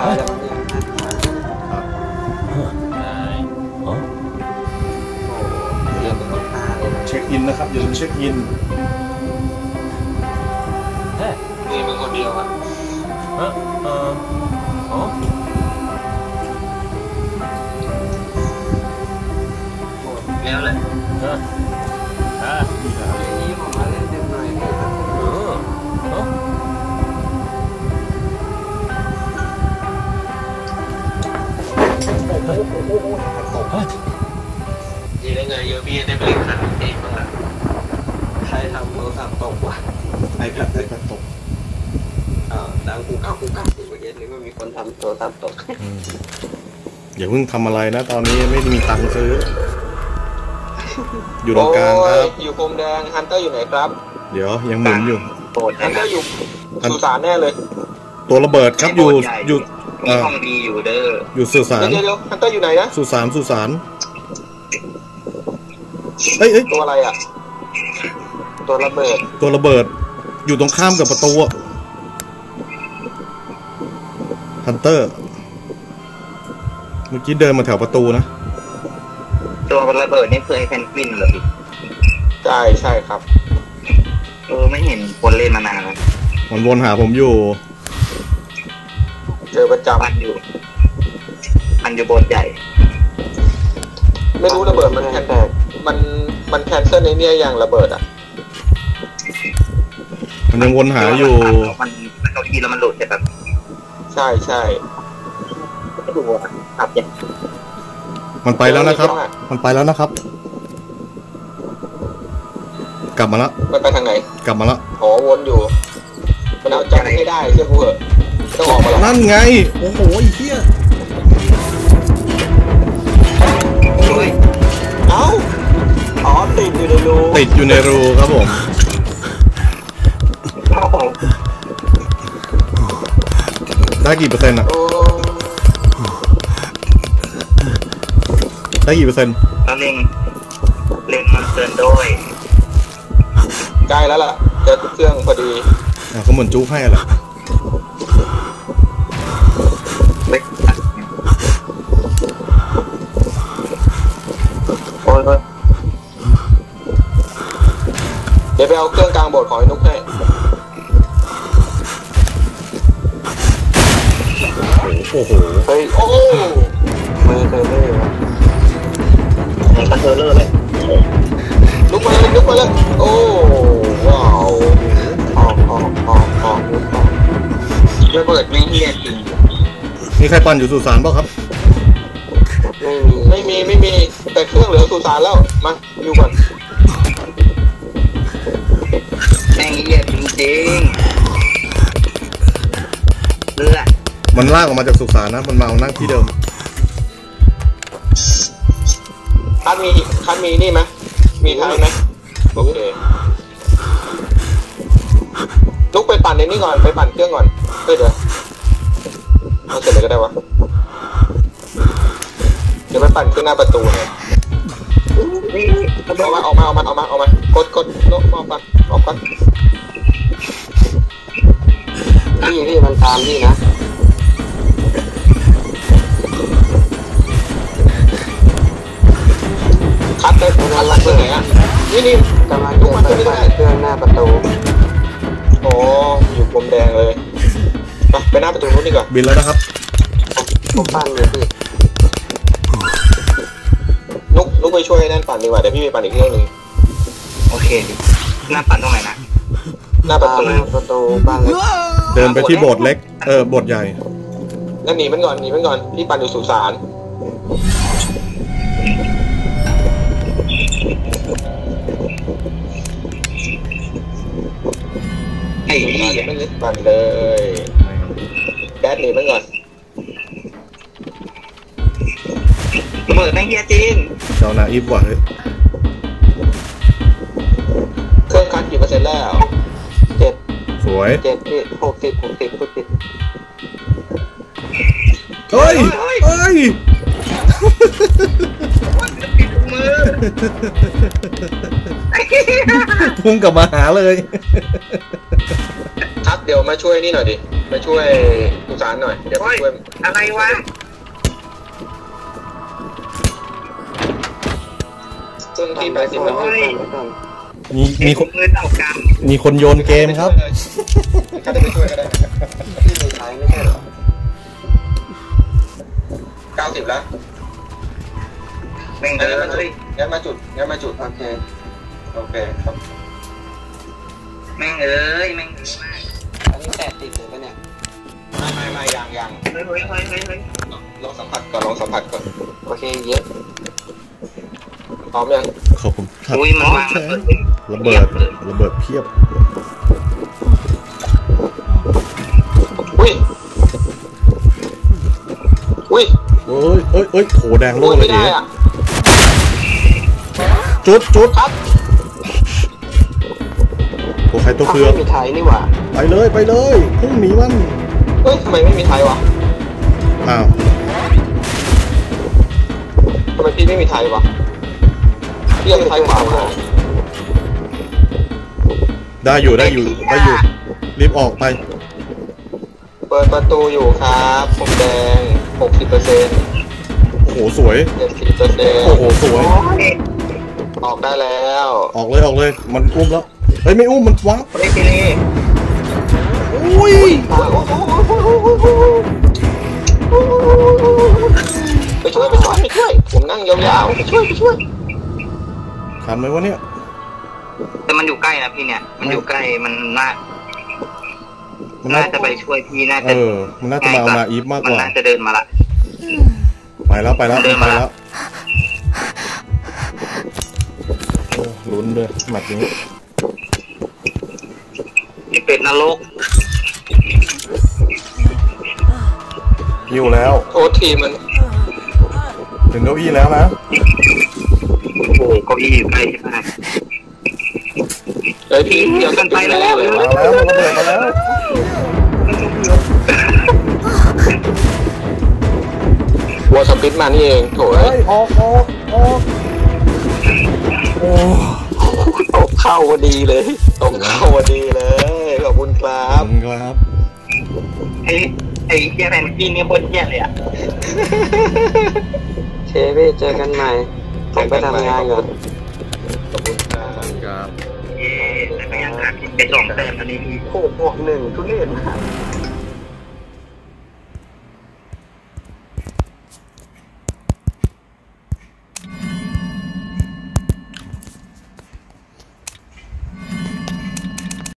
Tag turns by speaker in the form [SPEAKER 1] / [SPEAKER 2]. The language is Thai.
[SPEAKER 1] ท้ายแล้วมั้งเนี่ย
[SPEAKER 2] ได้
[SPEAKER 1] โอ้เรื่องเป็นคนพาเลยนะ
[SPEAKER 3] เช็คอินนะครับอย่าลืมเช็คอิน
[SPEAKER 2] เฮ้ย
[SPEAKER 1] มีมึงคนเดียวอะ
[SPEAKER 2] เออเอออ๋อ
[SPEAKER 1] โหดแล้วแหละ
[SPEAKER 2] เอออ่า
[SPEAKER 1] ดีได้ไงเยอะพี่ได้ไปเล่นขันเองบ้างอะใครทำโทรศัพท์ตกวะ
[SPEAKER 3] ไอแพดไอแพดตก
[SPEAKER 1] อ่าดังกูก้ากูก้ากูเย็นนึกว่ามีคนทำโทรศัพท์ตก
[SPEAKER 3] อย่าเพิ่งทำอะไรนะ ตอนนี้ไม่มีตังค์ซื้อ อยู่ตรงกลางครับ
[SPEAKER 1] โอ้ยอยู่พรมแดงฮันเตอร์อยู่ไหนครับ
[SPEAKER 3] เดี๋ยวยังหมุนอยู่
[SPEAKER 1] ฮั
[SPEAKER 4] น
[SPEAKER 1] เตอ
[SPEAKER 4] ร์
[SPEAKER 1] อยู่สุสานแน่เลย
[SPEAKER 3] ตัวระเบิดครับอยู่อยู่
[SPEAKER 4] มี
[SPEAKER 3] เอ่อ
[SPEAKER 4] ห้องดีอยู่เด้อ
[SPEAKER 3] อยู่สุสาน
[SPEAKER 1] เดี๋ยวเดี๋ยว hunter อยู่ไหนนะ
[SPEAKER 3] สุสานสุสานเอ้ยเอ้ย
[SPEAKER 1] ตัวอะไรอะ ตัวระเบิด
[SPEAKER 3] ตัวระเบิด อยู่ตรงข้ามกับประตู hunter เมื่อกี้เดินมาแถวประตูนะ
[SPEAKER 4] ตัวระเบิดนี่คือไอ้เพนกวินเหรอพี่
[SPEAKER 1] ใช่ใช่ครับ
[SPEAKER 4] เออไม่เห็นคนเล่นมานานแล้ว
[SPEAKER 3] มันวนหาผมอยู่
[SPEAKER 1] เจอประจ
[SPEAKER 4] มันอยู่ มันอยู่โบสถ์ใหญ่ำ
[SPEAKER 1] ไม่รู้ระเบิดมันแคนมันมันแคนเซิลในเนี่ยอย่างระเบิดอะ
[SPEAKER 3] มันยังวนหาอยู่
[SPEAKER 4] มันมันเข้าที่แล้วมันหลุดใช่ปะ
[SPEAKER 1] ใช่ใช่
[SPEAKER 4] ก็ดูอะอับอย่าง
[SPEAKER 3] มันไปแล้วนะครับ มันไปแล้วนะครับ กลับมาแล้ว
[SPEAKER 1] มันไปทางไหน
[SPEAKER 3] กลับมาแล้ว
[SPEAKER 1] อ๋อวนอยู่มันเอาใจให้ได้เชื่อกูเหอะ ต้องออกมาหรอก
[SPEAKER 3] นั่นไง โอ้โหไอ้เหี้ย
[SPEAKER 4] ช่วย
[SPEAKER 1] เอ้าอ๋อติดอยู่ในรู
[SPEAKER 3] ติดอยู่ในรูครับผม
[SPEAKER 4] โอ้โห
[SPEAKER 3] ได้กี่เปอร์เซ็นต์อะ
[SPEAKER 1] โอ้
[SPEAKER 3] ได้กี่เปอร์เซ็นต์
[SPEAKER 4] แล้วเล็งเล็งมันเกินด้วย
[SPEAKER 1] ใกล้แล้วล่ะเจอเครื่องพอดี
[SPEAKER 3] อะเขาเหมือนจุ๊กให้แหละ
[SPEAKER 4] ดี๋ย
[SPEAKER 1] วไปเอาเครื่องกลางโบสถ์ของไอ้นุ๊กให้
[SPEAKER 3] โอ้โห
[SPEAKER 1] เฮ้ยโอ้มือเธอเลยวะ
[SPEAKER 4] มันก็เทอร์เลอร์เลย
[SPEAKER 1] ลุกมาเลยลุกมาเลยโอ้ว้าวออกออกออกออกลุกออก
[SPEAKER 4] ระเบิดไม่เฮี้ยจริง
[SPEAKER 3] มีใครปั่นอยู่สุสานเปล่าครับ
[SPEAKER 1] ไม่มีไม่มีแต่เครื่องเหลือสุสานแล้วมาอยู่ก่อน
[SPEAKER 4] แม่งเฮี้ยจริงๆเลือด
[SPEAKER 3] มันลากออกมาจากสุสานนะ มันมาเอานั่งที่เดิม
[SPEAKER 1] คันมีคันมีนี่ไหมมีท้ายไหมโอเคลุกไปปั่นในนี่ก่อน ไปปั่นเครื่องก่อนเฮ้ยเดี๋ยวเอาเสร็จเลยก็ได้วะ เดี๋ยวไปปั่นเครื่องหน้าประตูเนี่ย
[SPEAKER 4] นี่
[SPEAKER 1] เอามาออกมาออกมาออกมาออกมากดกดลบออกก่อนออกก่อนพี่พี่มันตามพี่นะคัดไปคัดหลังเครื่องไหนอะนี่นี่กำลังจะไปปั่นเครื่องหน้าประตูโอ้อยู่กลมแดงเลยไปไปหน้าประตูนู้นดีกว่า
[SPEAKER 3] บินแล้วนะครับ
[SPEAKER 1] ผมปั่นอยู่พี่ กนุกไปช่วยนั่นปั่นดีกว่าเดี๋ยวพี่ไปปั่นอีกเครื่องหนึ่ง
[SPEAKER 4] โอเคดิหน้าปัดตรงไหนนะ
[SPEAKER 1] หน้าประตูประตูบ้านเล็ก
[SPEAKER 3] เดินไปที่โบสถ์เล็ก เออโบสถ์ใหญ่
[SPEAKER 1] นั่นหนีมันก่อนหนีมันก่อนพี่ปั่นอยู่สุสาน
[SPEAKER 4] ไอ้เหี้ย
[SPEAKER 1] ไม่ได้ปั่นเลยแดดหนีมันก่อน
[SPEAKER 4] ระเบิดแม่งเฮี้ยจริง
[SPEAKER 3] เจ้านาอีฟว่ะเฮ้ย
[SPEAKER 1] เครื่องคัดกี่เปอร์เซ็นต์แล้วเจ็ด
[SPEAKER 3] สวย
[SPEAKER 1] เจ็ดพี่หกสิบหกสิบหกสิบ
[SPEAKER 3] เฮ้ยเฮ้ย
[SPEAKER 4] มือไอ้เหี้ย
[SPEAKER 3] พุ่งกลับมาหาเลย
[SPEAKER 1] คัดเดี๋ยวมาช่วยนี่หน่อยดิ มาช่วยสุสานานหน่อย เดี๋ยวไป
[SPEAKER 4] โอ้ย
[SPEAKER 1] ช่วย
[SPEAKER 4] อะไรวะ
[SPEAKER 1] ซึ่งที่แปดสิบแล้ว
[SPEAKER 4] โอ้ย
[SPEAKER 3] มีมีคน
[SPEAKER 4] มือเต่ากำ
[SPEAKER 3] มีคนโยนเกมครับ
[SPEAKER 1] ถ้าจะไปช่วยก็ได้ที่มือท้ายไม่ใช่เหรอเก้าสิบแล้ว
[SPEAKER 4] แม่ง
[SPEAKER 1] งั้น
[SPEAKER 4] เอ
[SPEAKER 1] มาจุ้ด
[SPEAKER 4] ย
[SPEAKER 1] งั้นมาจุดงั้นมาจุดโอเคโอเคครับ
[SPEAKER 4] แม่งเอ้ยแม่งเอ้ย
[SPEAKER 5] อันนี้แปดสิบเลยปะเนี่ย
[SPEAKER 1] ไม่ไม่ไม่ยังยัง
[SPEAKER 4] เฮ้ยเฮ้ยเฮ้ยเฮ้ยเฮ้ย
[SPEAKER 1] ลองสัมผัสก่อนลองสัมผัสก่อน
[SPEAKER 5] โอเคเยอะ
[SPEAKER 1] พร้อมยัง
[SPEAKER 3] ขอบคุณครับ
[SPEAKER 4] อุ้ยมันวางระเบิด
[SPEAKER 3] ระเบิดระเบิดเพียบ
[SPEAKER 1] อุ้ยอุ้ย
[SPEAKER 3] เอ้ยเอ้ยเอ้ยโหแดงโล่
[SPEAKER 1] อุ้ย
[SPEAKER 3] เล
[SPEAKER 1] ไม่
[SPEAKER 3] ย
[SPEAKER 1] ได้
[SPEAKER 3] เอ๋
[SPEAKER 1] อะ
[SPEAKER 3] จุดจุด
[SPEAKER 1] ครับ
[SPEAKER 3] ตัวใครตัว
[SPEAKER 5] อ้าว
[SPEAKER 3] เฟือก
[SPEAKER 5] ไม่มีไทยนี่หว่า
[SPEAKER 3] ไปเลยไปเลยพุ่งหนีมัน
[SPEAKER 1] เฮ้ยทำไมไม่มีไทยวะ
[SPEAKER 3] อ้าว
[SPEAKER 1] ทำไมพี่ไม่มีไทยวะ พี่ยังไทยขวามา
[SPEAKER 3] ได้อยู่ได้อยู่ได้อยู่ รีบออกไป
[SPEAKER 1] เปิดประตูอยู่ครับผมแดงหกสิบเปอร์เซ็นต์
[SPEAKER 3] โอ้โหสวย
[SPEAKER 1] เจ็ดสิบเปอร์เซ็นต์
[SPEAKER 3] โอ้โหสวย
[SPEAKER 1] ออกได้แล้ว
[SPEAKER 3] ออกเลยออกเลย มันอุ้มแล้ว เฮ้ยไม่อุ้มมันวับ
[SPEAKER 4] เฮ้ยพี่เล่
[SPEAKER 3] อุ้ย
[SPEAKER 1] ไปช่วยไปช่วยไปช่วย ผมนั่งยาวๆไปช่วยไปช่วย
[SPEAKER 3] ทันไหมวะเนี่ย
[SPEAKER 4] แต่มันอยู่ใกล้นะพี่เนี่ย มันอยู่ใกล้มันน่า
[SPEAKER 3] มัน
[SPEAKER 4] น่า
[SPEAKER 3] น่า
[SPEAKER 4] จะไปช่วยพี่น่า
[SPEAKER 3] เอ
[SPEAKER 4] จะ
[SPEAKER 3] อมันน่าจะมาเอานาอีฟมาก
[SPEAKER 4] มั
[SPEAKER 3] ก
[SPEAKER 4] น
[SPEAKER 3] ว่า
[SPEAKER 4] น่าจะเดินมาละ
[SPEAKER 3] ไปแล้วไปแล้ว
[SPEAKER 4] เดิน
[SPEAKER 3] ไป
[SPEAKER 4] มา
[SPEAKER 3] แล้วโอ้ลุ้นเลยแมตช์นี้
[SPEAKER 4] ไอเป็ดนรก
[SPEAKER 3] ยิวแล้ว
[SPEAKER 1] โอ้ทีมมัน
[SPEAKER 3] ถึงเก้าอี้แล้วนะ
[SPEAKER 4] โอ้โหเก้าอี้อยู่ใกล้ใช่ไหม
[SPEAKER 1] เฮ้ยพี่เดี๋ยวกันไปแล้วเลย
[SPEAKER 3] มาแล้วมันระเบิดมาแล้ว
[SPEAKER 1] วัวสปิดมานี่เองโถ่
[SPEAKER 3] เฮ้ยออกออกออกโอ้
[SPEAKER 1] ตกเข้าพอดีเลยตกเข้าพอดีเลย ขอบคุณครั
[SPEAKER 3] ขอบบ คุณครับ
[SPEAKER 4] ไอ้ไอ้เฮียแพนกินนี่โคตรเฮียเลยอะ
[SPEAKER 5] เคพี่เจอกันใหม่ ผมไปทำงานก่อน
[SPEAKER 1] ขอบคุณครับ
[SPEAKER 3] ครับ
[SPEAKER 4] เย้แต่ก็ยังขาดไปสองแต้มตอนนี้พี่
[SPEAKER 5] โอ้บวกหนึ่งทุเรศมาก